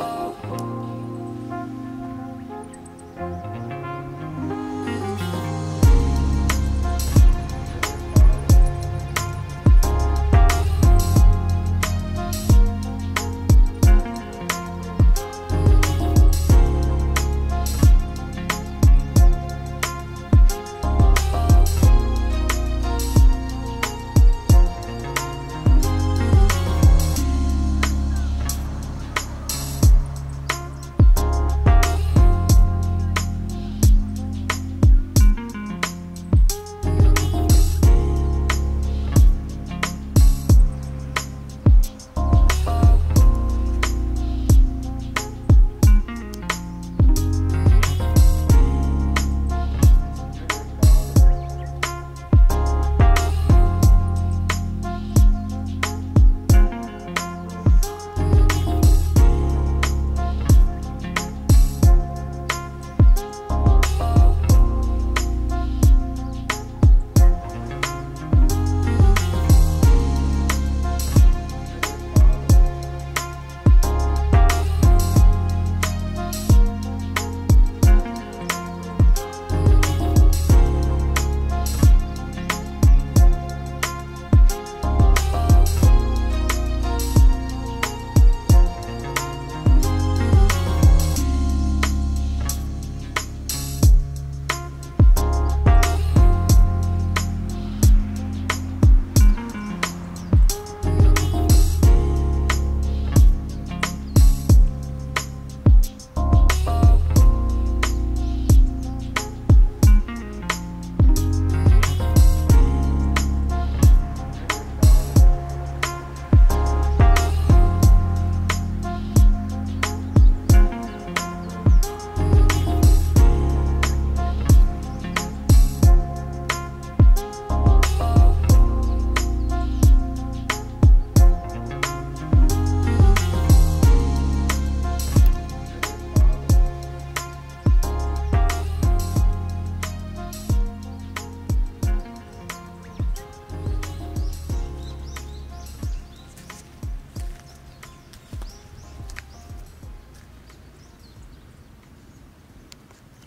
Oh.